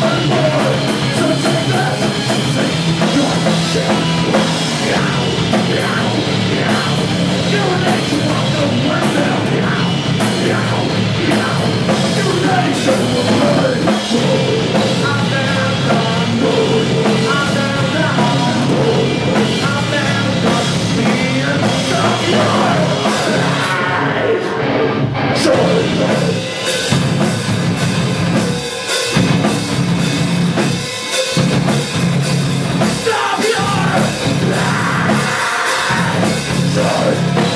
Thank die.